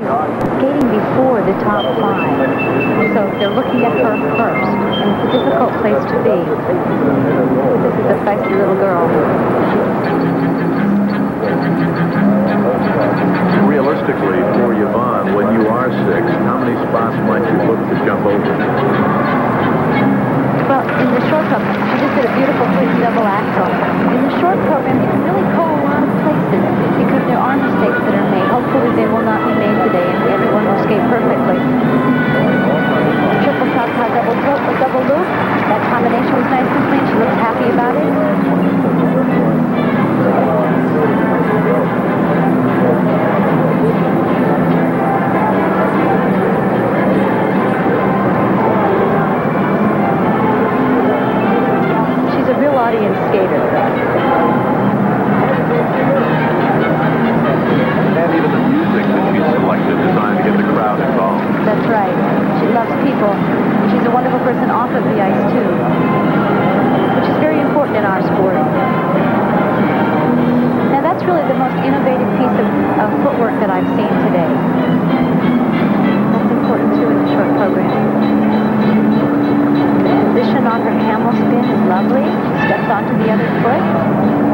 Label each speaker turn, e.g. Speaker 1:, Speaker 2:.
Speaker 1: Skating before the top five. So they're looking at her first. And it's a difficult place to be. This is a feisty little girl.
Speaker 2: Realistically, for Yvonne, when you are six, how many spots might you look to jump over?
Speaker 1: Well, in the short program, She's a wonderful person off of the ice, too. Which is very important in our sport. Now, that's really the most innovative piece of, of footwork that I've seen today. That's important, too, in the short program. The position on her camel spin is lovely. Steps onto the other foot.